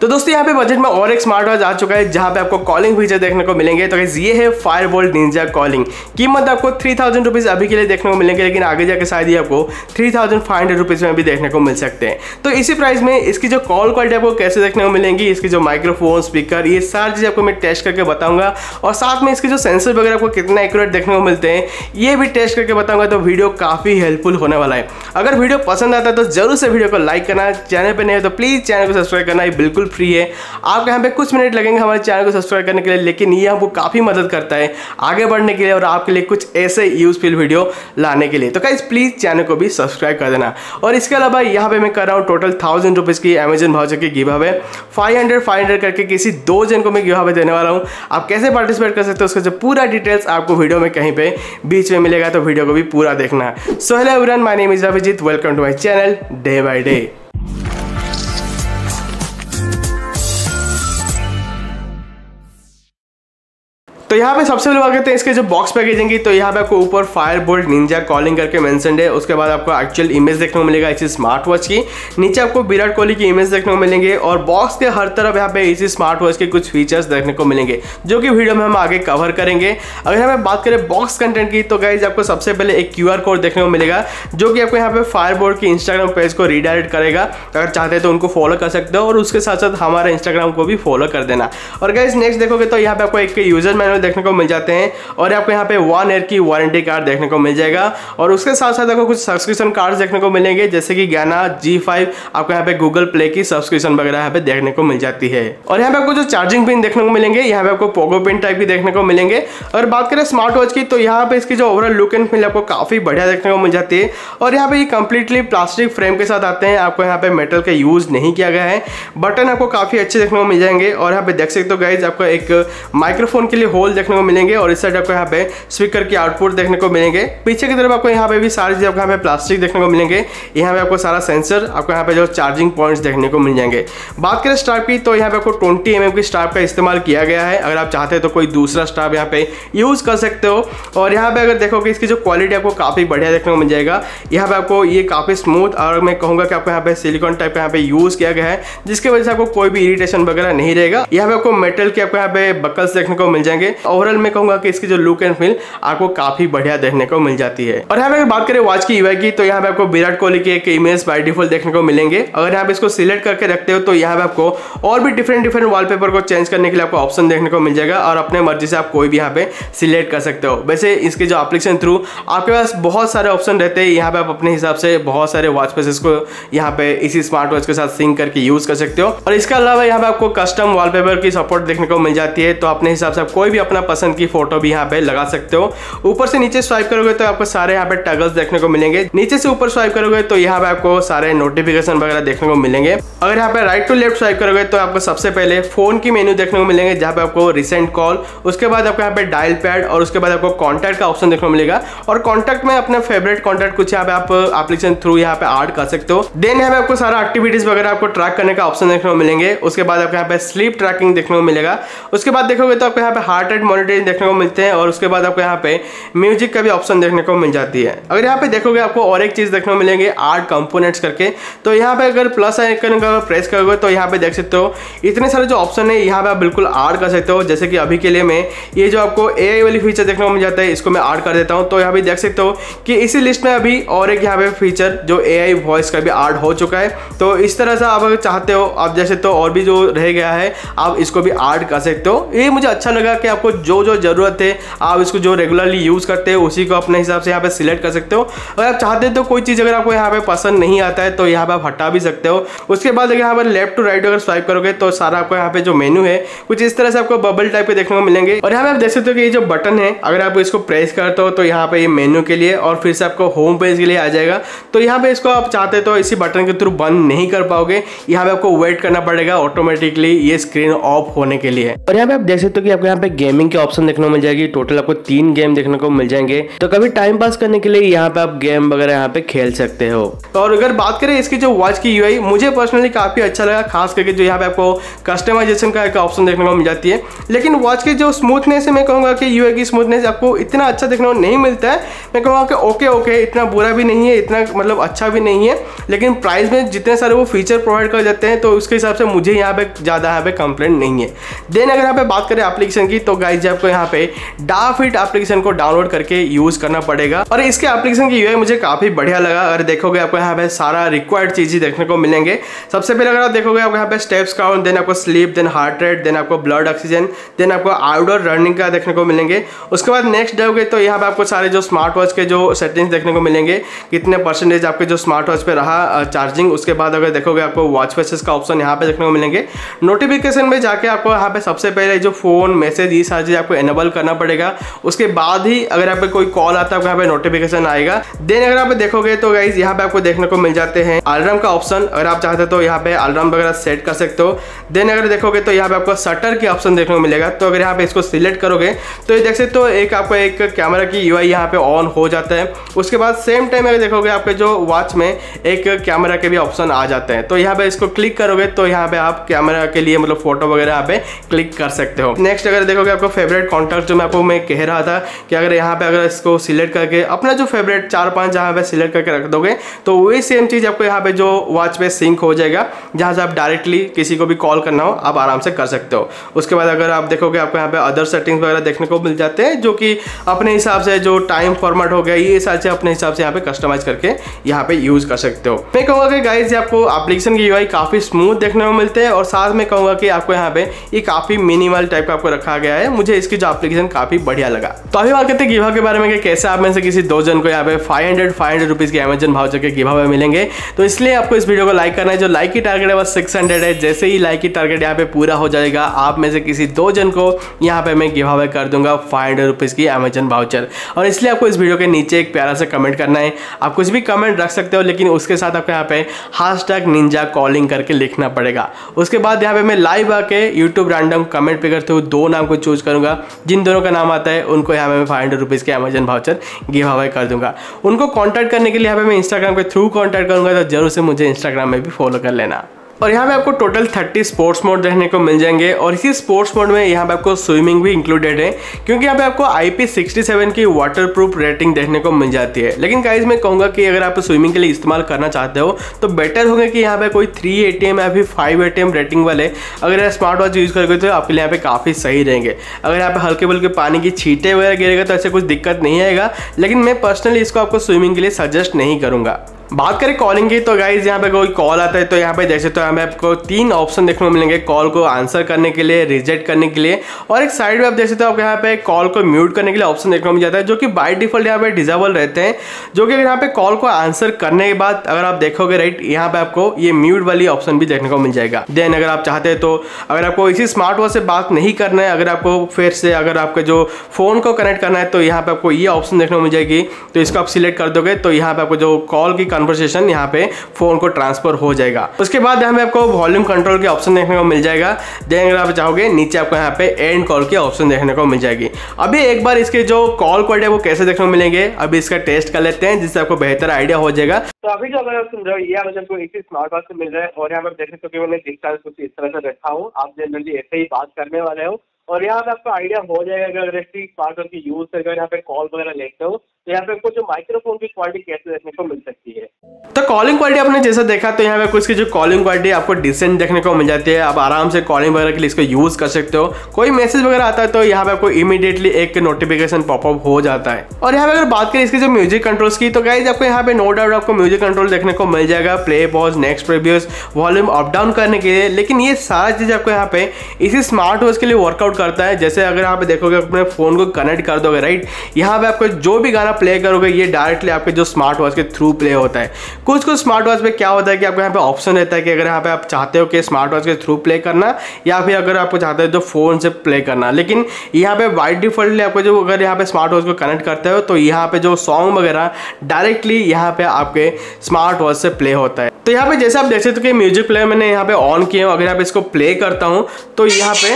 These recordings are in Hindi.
तो दोस्तों, यहाँ पे बजट में और एक स्मार्ट वॉच आ चुका है, जहाँ पे आपको कॉलिंग फीचर देखने को मिलेंगे। तो ये है फायर बोल्ट निंजा कॉलिंग कीमत आपको थ्री थाउज़ेंड रुपीज़ अभी के लिए देखने को मिलेंगे, लेकिन आगे जाकर शायद ही आपको three thousand five hundred rupees में भी देखने को मिल सकते हैं। तो इसी प्राइस में इसकी जो कॉल क्वालिटी आपको कैसे देखने को मिलेंगी, इसकी जो माइक्रोफोन स्पीकर ये सारी चीज़ आपको मैं टेस्ट करके बताऊँगा। और साथ में इसके जो सेंसर वगैरह आपको कितना एक्यूरेट देखने को मिलते हैं, ये भी टेस्ट करके बताऊँगा तो वीडियो काफ़ी हेल्पफुल होने वाला है। अगर वीडियो पसंद आता है तो ज़रूर से वीडियो को लाइक करना। चैनल पर नहीं है तो प्लीज़ चैनल को सब्सक्राइब करना, ये बिल्कुल फ्री है। आपको यहाँ पे कुछ मिनट लगेंगे हमारे चैनल को सब्सक्राइब करने के लिए, लेकिन ये हमको काफ़ी मदद करता है आगे बढ़ने के लिए और आपके लिए कुछ ऐसे यूजफुल वीडियो लाने के लिए। तो गाइज़ प्लीज़ चैनल को भी सब्सक्राइब कर देना। और इसके अलावा यहाँ पे मैं कर रहा हूँ टोटल थाउज़ेंड रुपीज़ की अमेजन भाउचर की give away five hundred five hundred करके किसी दो जन को मैं गिव अवे देने वाला हूँ। आप कैसे पार्टिसिपेट कर सकते हो उसका जो पूरा डिटेल्स आपको वीडियो में कहीं पे बीच में मिलेगा तो वीडियो को भी पूरा देखना। So hello everyone my name is Abhijeet welcome to my channel day by day तो यहाँ पे सबसे पहले बात करते हैं इसके जो बॉक्स पैकेजिंग की तो यहाँ पे आपको ऊपर फायर बोल्ट निंजा कॉलिंग करके मेंशन है। उसके बाद आपको एक्चुअल इमेज देखने को मिलेगा इसी स्मार्ट वॉच की। नीचे आपको विराट कोहली की इमेज देखने को मिलेंगे और बॉक्स के हर तरफ़ यहाँ पे इसी स्मार्ट वॉच के कुछ फीचर्स देखने को मिलेंगे, जो कि वीडियो में हम आगे कवर करेंगे। अगर हमें बात करें बॉक्स कंटेंट की तो गाइज़ आपको सबसे पहले एक क्यूआर कोड देखने को मिलेगा, जो कि आपको यहाँ पे फायर बोर्ड की इंस्टाग्राम पेज को रिडायरेक्ट करेगा। अगर चाहते हैं तो उनको फॉलो कर सकते हो और उसके साथ साथ हमारे इंस्टाग्राम को भी फॉलो कर देना। और गाइज़ नेक्स्ट देखोगे तो यहाँ पे आपको एक यूज़र मैनुअल देखने को मिल जाते हैं और आपको यहाँ पे वन ईयर की वारंटी कार्ड देखने को मिल जाएगा। और उसके साथ साथ आपको कुछ सब्सक्रिप्शन कार्ड देखने को मिलेंगे, जैसे कि गाना जी फाइव आपको यहाँ पे गूगल प्ले की सब्सक्रिप्शन वगैरह यहाँ पे देखने को मिल जाती है। और यहाँ पे आपको जो चार्जिंग पिन देखने को मिलेंगे, यहाँ पे आपको पोगो पिन टाइप की देखने को मिलेंगे। और बात करें स्मार्ट वॉच की तो यहाँ पे इसकी जो ओवरऑल लुक एंड फील आपको काफ़ी बढ़िया देखने को मिल जाती है। और यहाँ पे कंप्लीटली प्लास्टिक फ्रेम के साथ आते हैं, आपको यहाँ पे मेटल का यूज़ नहीं किया गया है। बटन आपको काफ़ी अच्छे देखने को मिल जाएँगे। और यहाँ पे देख सकते हो गाइज़ आपको एक माइक्रोफोन के लिए होल देखने को मिलेंगे और इस साइड आपको यहाँ पे स्पीकर की आउटपुट देखने को मिलेंगे पीछे की तरफ़ आपको यहाँ पे भी सारी चीज़ आपको यहाँ पे प्लास्टिक देखने को मिलेंगे यहाँ पे आपको सारा सेंसर आपको यहाँ पे जो चार्जिंग पॉइंट्स देखने को मिल जाएँगे बात करें स्टाफ की तो यहाँ पे आपको ट्वेंटी एम की स्टाफ का इस्तेमाल किया गया है अगर आप चाहते हैं तो कोई दूसरा स्टाफ यहाँ पे यूज़ कर सकते हो और यहाँ पे अगर देखोगे इसकी जो क्वालिटी आपको काफ़ी बढ़िया देखने को मिल जाएगा यहाँ पे आपको ये काफ़ी स्मूथ और मैं कहूँगा कि आपको यहाँ पे सिलिकॉन टाइप का यहाँ पे यूज़ किया गया है जिसकी वजह से आपको कोई भी इरिटेशन वगैरह नहीं रहेगा यहाँ पे आपको मेटल के आपको यहाँ पे बकल्स देखने को मिल जाएँगे ओवरऑल मैं कहूँगा कि इसकी जो लुक एंड फील आपको काफ़ी बढ़िया देखने को मिल जाती है। और यहाँ पे बात करें वॉच की यूआई की तो यहाँ पे आपको विराट कोहली की एक इमेज बाय डिफ़ॉल्ट देखने को मिलेंगे। अगर यहाँ पे इसको सिलेक्ट करके रखते हो तो यहाँ पे आपको और भी डिफरेंट डिफरेंट वॉलपेपर को चेंज करने के लिए आपको ऑप्शन देखने को मिल जाएगा और अपने मर्ज़ी से आप कोई भी यहाँ पे सिलेक्ट कर सकते हो। वैसे इसके जो एप्लीकेशन थ्रू आपके पास बहुत सारे ऑप्शन रहते हैं। यहाँ पे आप अपने हिसाब से बहुत सारे वॉच फेसेस को यहाँ पे इसी स्मार्ट वॉच के साथ सिंक करके यूज़ कर सकते हो। और इसके अलावा यहाँ पे आपको कस्टम वॉलपेपर की सपोर्ट देखने को मिल जाती है। तो अपने हिसाब से आप कोई भी अपना पसंद की फ़ोटो भी यहाँ पे लगा सकते हो ऊपर से नीचे स्वाइप करोगे तो आपको सारे यहाँ पे टगल्स देखने को मिलेंगे नीचे से ऊपर स्वाइप करोगे तो यहाँ पे आपको सारे नोटिफिकेशन वगैरह देखने को मिलेंगे अगर यहाँ पे राइट टू लेफ़्ट स्वाइप करोगे तो आपको सबसे पहले फ़ोन की मेन्यू देखने को मिलेंगे जहाँ पे आपको रिसेंट कॉल उसके बाद आपको यहाँ पे डायल पैड और उसके बाद आपको कॉन्टैक्ट का ऑप्शन देखने को मिलेगा और कॉन्टैक्ट में अपने फेवरेट कॉन्टैक्ट कुछ यहाँ पे आप एप्लीकेशन थ्रू यहाँ पे ऐड कर सकते हो देन यहाँ पे आपको सारा एक्टिविटीज़ वगैरह आपको ट्रैक करने का ऑप्शन देखने को मिलेंगे उसके बाद आपको यहाँ पे स्लीप ट्रैकिंग देखने को मिलेगा उसके बाद देखोगे तो आपको यहाँ पे हार्ट रेट मॉनिटरिंग देखने को मिलते हैं और उसके बाद आपको यहाँ पे म्यूज़िक का भी ऑप्शन देखने को मिल जाती है। अगर यहाँ पे देखोगे आपको और एक चीज़ देखने को मिलेंगे आर्ट कंपोनेंट्स करके। तो यहाँ पे अगर प्लस आइकन का प्रेस करोगे तो यहाँ पे देख सकते हो, इतने सारे जो ऑप्शन है, यहाँ पे आप बिल्कुल आर्ट कर सकते हो। जैसे कि अभी के लिए मैं ये जो आपको ए वाली फीचर देखने को मिल जाता है, इसको मैं आर्ट कर देता हूँ। तो यहाँ पे देख सकते हो कि इसी लिस्ट में अभी और एक यहाँ पे फीचर जो एआई वॉइस का भी आर्ट हो चुका है। तो इस तरह से आप अगर चाहते हो, आप जैसे तो और भी जो रह गया है, आप इसको भी आर्ट कर सकते हो। ये मुझे अच्छा लगा कि आपको जो जो ज़रूरत है आप इसको जो रेगुलरली यूज़ करते हो उसी को अपने हिसाब से यहाँ पे सिलेक्ट कर सकते हो अगर आप चाहते हो तो कोई चीज़ अगर आपको यहाँ पे पसंद नहीं आता है तो यहाँ पे आप हटा भी सकते हो उसके बाद अगर यहाँ पर लेफ़्ट टू राइट अगर स्वाइप करोगे तो सारा आपको यहाँ पे जो मेन्यू है कुछ इस तरह से आपको बबल टाइप के देखने को मिलेंगे और यहाँ पे आप देख सकते हो कि ये जो बटन है अगर आप इसको प्रेस करते हो तो यहाँ पे ये मेन्यू के लिए और फिर से आपको होम पेज के लिए आ जाएगा तो यहाँ पे इसको आप चाहते तो इसी बटन के थ्रू बंद नहीं कर पाओगे यहाँ पे आपको वेट करना पड़ेगा ऑटोमेटिकली ये स्क्रीन ऑफ़ होने के लिए और यहाँ पे आप देख सकते हो कि आपको यहाँ पे गेमिंग के ऑप्शन देखने को मिल जाएगी। टोटल आपको तीन गेम देखने को मिल जाएँगे। तो कभी टाइम पास करने के लिए यहाँ पे आप गेम वगैरह यहाँ पे खेल सकते हो। और अगर बात करें इसकी जो वॉच की यूआई मुझे पर्सनली काफ़ी अच्छा लगा, खास करके जो यहाँ पे आपको कस्टमाइजेशन का एक ऑप्शन देखने को मिल जाती है। लेकिन वॉच की जो स्मूथनेस है, मैं कहूँगा कि यूआई की स्मूथनेस आपको इतना अच्छा देखने को नहीं मिलता है। मैं कहूँगा कि ओके ओके इतना बुरा भी नहीं है, इतना मतलब अच्छा भी नहीं है। लेकिन प्राइस में जितने सारे वो फीचर प्रोवाइड कर जाते हैं तो उसके हिसाब से मुझे यहाँ पे ज़्यादा यहाँ पे कंप्लेंट नहीं है। देन अगर यहाँ पे बात करें एप्लीकेशन की तो गाइज़ आपको यहाँ पे डाफिट एप्लीकेशन को डाउनलोड करके यूज़ करना पड़ेगा। और इसके एप्लीकेशन की यूआई मुझे काफ़ी बढ़िया लगा। अगर देखोगे, आपको यहाँ पे सारा रिक्वायर्ड चीज़ें देखने को मिलेंगे। सबसे पहले अगर आप देखोगे, आपको यहाँ पे स्टेप्स काउंट देन आपको sleep then heart rate then आपको ब्लड ऑक्सीजन देन आपको आउटडोर रनिंग का देखने को मिलेंगे। उसके बाद नेक्स्ट जाओगे तो यहाँ पे आपको सारे जो स्मार्ट वॉच के जो सेटिंग्स देखने को मिलेंगे। कितने परसेंटेज आपके जो स्मार्ट वॉच पे रहा चार्जिंग उसके बाद अगर देखोगे, आपको वॉच फेसेस का ऑप्शन यहाँ पे देखने को मिलेंगे। नोटिफिकेशन में जाके आपको यहाँ पे सबसे पहले जो फ़ोन मैसेज ये सारी चीज़ आपको एनेबल करना पड़ेगा। उसके बाद ही अगर यहाँ पे कोई कॉल आता है यहाँ पे नोटिफिकेशन आएगा। देन अगर आप देखोगे तो गाइज़ यहाँ पे आपको देखने को मिल जाते हैं अलार्म का ऑप्शन अगर आप चाहते तो यहाँ पे अलार्म वगैरह सेट कर सकते हो। देन अगर देखोगे तो यहाँ पे आपको शटर की ऑप्शन देखने को मिलेगा। तो अगर यहाँ पे इसको सिलेक्ट करोगे तो ये देख सकते हो, एक आपको एक कैमरा की यू यहाँ पे ऑन हो जाता है। उसके बाद सेम टाइम अगर देखोगे आपके जो वॉच में एक कैमरा के भी ऑप्शन आ जाते हैं। तो यहाँ पे इसको क्लिक करोगे तो यहाँ पे आप कैमरा के लिए मतलब फ़ोटो वगैरह यहाँ पे क्लिक कर सकते हो। नेक्स्ट अगर देखोगे आपको फेवरेट कॉन्टैक्ट जो मैं आपको, मैं कह रहा था कि अगर यहाँ पे अगर इसको सिलेक्ट करके, अपना जो फेवरेट चार पाँच जहाँ पे सिलेक्ट करके रख दोगे तो वही सेम चीज़ आपको यहाँ पे जो वॉच पे सिंक हो जाएगा, जहाँ से आप डायरेक्टली किसी को भी कॉल करना हो, आप आराम से कर सकते हो। उसके बाद अगर आप देखोगे, आपको यहाँ पे अदर सेटिंग्स वगैरह देखने को मिल जाते हैं, जो कि अपने हिसाब से जो टाइम फॉर्मेट हो गया, ये साथ से अपने हिसाब से यहाँ पे कस्टमाइज करके यहाँ पे यूज़ कर सकते हो। मैं कहूँगा कि गाइज़ आपको एप्लीकेशन की यूआई काफ़ी स्मूथ देखने को मिलते हैं, और साथ में कहूँगा कि आपको यहाँ पे ये काफ़ी मिनिमल टाइप का आपको रखा गया है। मुझे इसकी जो एप्लीकेशन काफ़ी बढ़िया लगा। तो अभी बात करते हैं गिवा के बारे में कि कैसे आप में से किसी दो जन को यहाँ पे five hundred five hundred rupees के अमेजन भाव के गिवा मिलेंगे। तो इसलिए आपको इस वीडियो को लाइक करना है। जो लाइक की टारगेट है बस सिक्स हंड्रेड है। जैसे ही लाइक की टारगेट यहाँ पे पूरा हो जाएगा, आप में से किसी दो जन को यहाँ पे मैं गिव कर दूँगा फाइव हंड्रेड रुपीज़ की अमेजन वाउचर और इसलिए आपको इस वीडियो के नीचे एक प्यारा सा कमेंट करना है। आप कुछ भी कमेंट रख सकते हो, लेकिन उसके साथ आपको यहाँ पे हाश टैग निंजा कॉलिंग करके लिखना पड़ेगा। उसके बाद यहाँ पे मैं लाइव आके यूट्यूब रैंडम कमेंट पे करते हुए दो नाम को चूज़ करूँगा। जिन दोनों का नाम आता है, उनको यहाँ पे फाइव हंड्रेड रुपीज़ के अमेजन भाउचर गिव अवे कर दूँगा। उनको कॉन्टैक्ट करने के लिए यहाँ पे मैं इंस्टाग्राम के थ्रू कॉन्टैक्ट करूँगा तो ज़रूर से मुझे इंस्टाग्राम में भी फॉलो कर लेना। और यहाँ पे आपको टोटल 30 स्पोर्ट्स मोड देखने को मिल जाएँगे और इसी स्पोर्ट्स मोड में यहाँ पे आपको स्विमिंग भी इंक्लूडेड है, क्योंकि यहाँ पे आपको IP67 की वाटर प्रूफ रेटिंग देखने को मिल जाती है। लेकिन गाइज़ मैं कहूँगा कि अगर आप स्विमिंग के लिए इस्तेमाल करना चाहते हो तो बेटर होगा कि यहाँ पे कोई थ्री ए या फिर फाइव ए रेटिंग वाले, अगर स्मार्ट वॉच यूज़ करोगे तो आपके लिए यहाँ पे काफ़ी सही रहेंगे। अगर यहाँ पे हल्के बुल्के पानी की छीटे वगैरह गिरेगा तो ऐसे कुछ दिक्कत नहीं आएगा, लेकिन मैं पर्सनली इसको आपको स्विमिंग के लिए सजेस्ट नहीं करूँगा। बात करें कॉलिंग की तो गाइज़ यहाँ पे कोई कॉल आता है तो यहाँ पे जैसे तो पे आपको तीन ऑप्शन देखने को मिलेंगे कॉल को आंसर करने के लिए रिजेक्ट करने के लिए, और एक साइड में आप जैसे तो आपको यहाँ पे कॉल को म्यूट करने के लिए ऑप्शन देखने को मिल जाता है, जो कि बाय डिफ़ॉल्ट यहाँ पे डिजेबल रहते हैं, जो कि यहाँ पे कॉल को आंसर करने के बाद अगर आप देखोगे राइट यहाँ पे आपको ये म्यूट वाली ऑप्शन भी देखने को मिल जाएगा। देन अगर आप चाहते हैं तो अगर आपको इसी स्मार्ट वॉच से बात नहीं करना है, अगर आपको फिर से अगर आपके जो फ़ोन को कनेक्ट करना है तो यहाँ पे आपको ये ऑप्शन देखने को मिल जाएगी तो इसको आप सिलेक्ट कर दोगे तो यहाँ पे आपको जो कॉल की कन्वर्सेशन यहाँ पे फ़ोन को ट्रांसफ़र हो जाएगा। उसके बाद यहाँ पे आपको वॉल्यूम कंट्रोल के ऑप्शन देखने को मिल जाएगा। देन अगर आप चाहोगे, नीचे आपको यहाँ पे एंड कॉल के ऑप्शन देखने को मिल जाएगी। अभी एक बार इसके जो कॉल क्वालिटी है वो कैसे देखने को मिलेंगे, अभी इसका टेस्ट कर लेते हैं, जिससे आपको बेहतर आइडिया हो जाएगा। तो अभी जो अगर आप सुन रहे हो, ये मुझे को एक ही स्मार्ट वॉच से मिल रहा है, और यहाँ पर देख सकते हो कि मैंने डिस्टेंस कुछ इस तरह से रखा हूँ। आप जनरली ऐसे ही बात करने वाले हो। और यहाँ पे आपको आइडिया हो जाएगा अगर ऐसी स्मार्ट की यूज़ करके यहाँ पे कॉल वगैरह लेते हो तो यहाँ पे आपको जो माइक्रोफोन की क्वालिटी कैसे देखने को मिल सकती है। तो कॉलिंग क्वालिटी आपने जैसा देखा तो यहाँ पे कुछ की जो कॉलिंग क्वालिटी आपको डिसेंट देखने को मिल जाती है। आप आराम से कॉलिंग वगैरह के लिए इसको यूज़ कर सकते हो। कोई मैसेज वगैरह आता है तो यहाँ पे आपको इमीडिएटली एक नोटिफिकेशन पॉपअप हो जाता है। और यहाँ पे अगर बात करें इसकी जो म्यूज़िक कंट्रोल्स की तो गाइज़ आपको यहाँ पे नो डाउट आपको म्यूज़िक कंट्रोल देखने को मिल जाएगा। Play pause next previous volume up down करने के लिए। लेकिन ये सारा चीज़ आपको यहाँ पे इसी स्मार्ट वॉच के लिए वर्कआउट करता है जैसे अगर आप देखोगे अपने फ़ोन को कनेक्ट कर दोगे राइट यहाँ पे आपको जो भी गाना प्ले करोगे ये डायरेक्टली आपके जो स्मार्ट वॉच के थ्रू प्ले होता है कुछ कुछ स्मार्ट वॉच पे क्या होता है कि आपको यहाँ पे ऑप्शन रहता है कि अगर यहाँ पे आप चाहते हो कि स्मार्ट वॉच के थ्रू प्ले करना या फिर अगर आपको चाहते हो तो फ़ोन से प्ले करना लेकिन यहाँ पे वाइट डिफॉल्टली आपको जो अगर यहाँ पे स्मार्ट वॉच को कनेक्ट करते हो तो यहाँ पे जो सॉन्ग वगैरह डायरेक्टली यहाँ पे आपके स्मार्ट वॉच से प्ले होता है तो यहाँ पे जैसे आप देख सकते हो कि म्यूज़िक प्लेयर मैंने यहाँ पे ऑन किया हूँ अगर यहाँ पे इसको प्ले करता हूँ तो यहाँ पे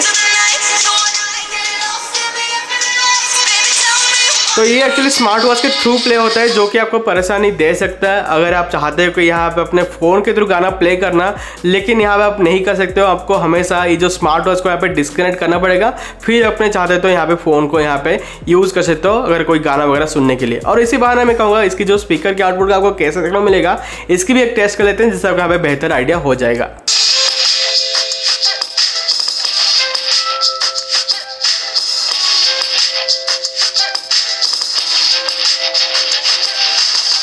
तो ये एक्चुअली स्मार्ट वॉच के थ्रू प्ले होता है, जो कि आपको परेशानी दे सकता है। अगर आप चाहते हो कि यहाँ पे अपने फ़ोन के थ्रू गाना प्ले करना, लेकिन यहाँ पे आप नहीं कर सकते हो, आपको हमेशा ये जो स्मार्ट वॉच को यहाँ पे डिस्कनेक्ट करना पड़ेगा। फिर अपने चाहते हो तो यहाँ पे फ़ोन को यहाँ पे यूज़ कर सकते हो, अगर कोई गाना वगैरह सुनने के लिए। और इसी बहाने मैं कहूँगा, इसकी जो स्पीकर के आउटपुट का आपको कैसे देखने मिलेगा, इसकी भी एक टेस्ट कर लेते हैं, जिससे आपको यहाँ पे बेहतर आइडिया हो जाएगा।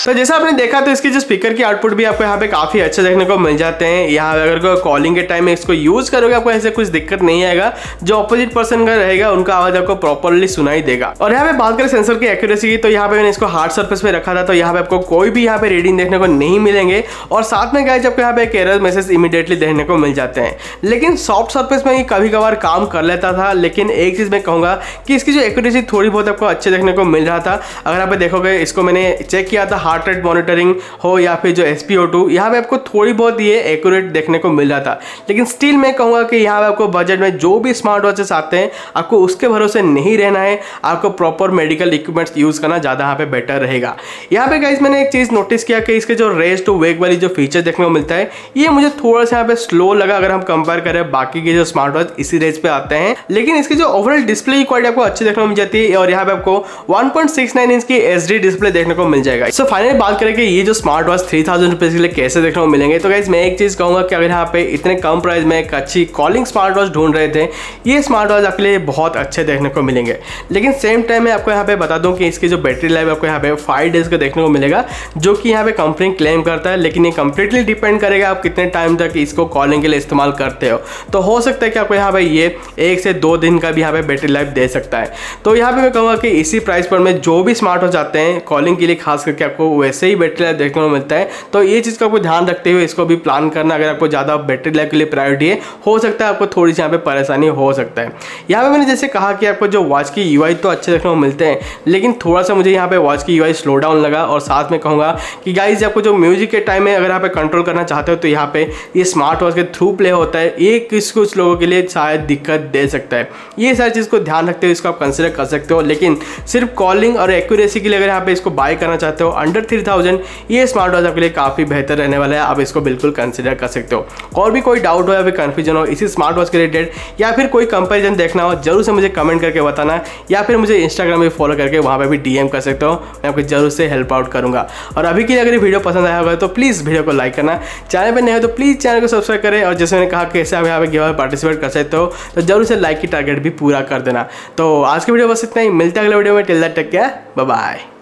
तो जैसा आपने देखा तो इसकी जो स्पीकर की आउटपुट भी आपको यहाँ पे काफ़ी अच्छे देखने को मिल जाते हैं। यहाँ अगर कॉलिंग के टाइम में इसको यूज़ करोगे, आपको ऐसे कुछ दिक्कत नहीं आएगा। जो अपोजिट पर्सन का रहेगा, उनका आवाज़ आपको प्रॉपरली सुनाई देगा। और यहाँ पे बात करें सेंसर की एक्यूरेसी की तो यहाँ पे मैंने इसको हार्ड सर्फेस पे रखा था तो यहाँ पे आपको कोई भी यहाँ पे रीडिंग देखने को नहीं मिलेंगे। और साथ में क्या आपको यहाँ पे एरर मैसेज इमीडिएटली देखने को मिल जाते हैं। लेकिन सॉफ्ट सर्फेस में कभी कभार काम कर लेता था, लेकिन एक चीज़ मैं कहूँगा कि इसकी जो एक्यूरेसी थोड़ी बहुत आपको अच्छे देखने को मिल रहा था। अगर आप देखोगे, इसको मैंने चेक किया था हार्ट रेट मॉनिटरिंग हो या फिर जो एस पी ओ टू यहाँ पे आपको थोड़ी बहुत ये एक्यूरेट देखने को मिल रहा था लेकिन स्टिल मैं कहूँगा कि यहाँ पे आपको बजट में जो भी स्मार्ट वॉचेस आते हैं, आपको उसके भरोसे नहीं रहना है। आपको प्रॉपर मेडिकल इक्विपमेंट्स यूज़ करना ज़्यादा यहाँ पे बेटर रहेगा। यहाँ पे गाइज़ मैंने एक चीज़ नोटिस किया कि इसके जो रेस टू वेक वाली जो फीचर देखने को मिलता है, ये मुझे थोड़ा सा यहाँ पे स्लो लगा अगर हम कंपेयर करें। बाकी के जो स्मार्ट वॉच इसी रेंज पे आते हैं। लेकिन इसकी जो ओवरऑल डिस्प्ले की क्वालिटी आपको अच्छी देखने को मिल जाती है और यहाँ पे आपको 1.69 इंच की एच डिस्प्ले देखने को मिल जाएगा। सो फाइनली बात करें कि ये जो smart watch three thousand rupees के लिए कैसे देखने को मिलेंगे तो गाइज़ मैं एक चीज़ कहूँगा कि अगर यहाँ पे इतने कम प्राइस में एक अच्छी कॉलिंग स्मार्ट वॉच ढूंढ रहे थे, ये स्मार्ट वॉच आपके लिए बहुत अच्छे देखने को मिलेंगे। लेकिन सेम टाइम मैं आपको यहाँ पे बता दूँ कि इसकी जो बैटरी लाइफ आपको यहाँ पे फाइव डेज़ का देखने को मिलेगा, जो कि यहाँ पे कंपनी क्लेम करता है, लेकिन ये कंप्लीटली डिपेंड करेगा आप कितने टाइम तक इसको कॉलिंग के लिए इस्तेमाल करते हो। तो हो सकता है कि आपको यहाँ पे ये एक से दो दिन का भी यहाँ पे बैटरी लाइफ दे सकता है। तो यहाँ पे मैं कहूँगा कि इसी प्राइस पर में जो भी स्मार्ट वॉच आते हैं कॉलिंग के लिए खास करके आपको वैसे ही बैटरी लाइफ देखने को मिलता है। तो ये चीज़ का आपको ध्यान रखते हुए इसको भी प्लान करना, अगर आपको ज़्यादा बैटरी लाइफ के लिए प्रायोरिटी है, हो सकता है आपको थोड़ी सी यहाँ पे परेशानी हो सकता है। यहाँ पर मैंने जैसे कहा कि आपको जो वॉच की यूआई तो अच्छे देखने को मिलते हैं, लेकिन थोड़ा सा मुझे यहाँ पर वॉच की यूआई स्लो डाउन लगा और साथ में कहूँगा कि गाइज़ आपको जो म्यूज़िक के टाइम में अगर यहाँ कंट्रोल करना चाहते हो तो यहाँ पे ये स्मार्ट वॉच के थ्रू प्ले होता है। ये किस कुछ लोगों के लिए शायद दिक्कत दे सकता है। ये सारी चीज़ को ध्यान रखते हुए इसको आप कंसिडर कर सकते हो, लेकिन सिर्फ़ कॉलिंग और एक्यूरेसी के लिए अगर यहाँ पे इसको बाय करना चाहते हो अंडर थ्री थाउज़ेंड ये स्मार्ट वॉच आपके लिए काफ़ी बेहतर रहने वाला है, आप इसको बिल्कुल कंसिडर कर सकते हो। और भी कोई डाउट हो या फिर कन्फ्यूज़न हो, इसी स्मार्ट वॉच के रिलेटेड या फिर कोई कंपेरिजन देखना हो, ज़रूर से मुझे कमेंट करके बताना, या फिर मुझे इंस्टाग्राम पर फॉलो करके वहाँ पर भी डीएम कर सकते हो, मैं आपको ज़रूर से हेल्प आउट करूँगा। और अभी के लिए अगर वीडियो पसंद आया होगा तो प्लीज़ वीडियो को लाइक करना। चैनल पर नहीं हो तो प्लीज़ चैनल को सब्सक्राइब करें, और जैसे मैंने कहा कैसे आप यहाँ पर पे पार्टिसिपेट कर सकते हो तो ज़रूर से लाइक की टारगेट भी पूरा कर देना। तो आज की वीडियो बस इतना ही, मिलता है अगले वीडियो में till that take care bye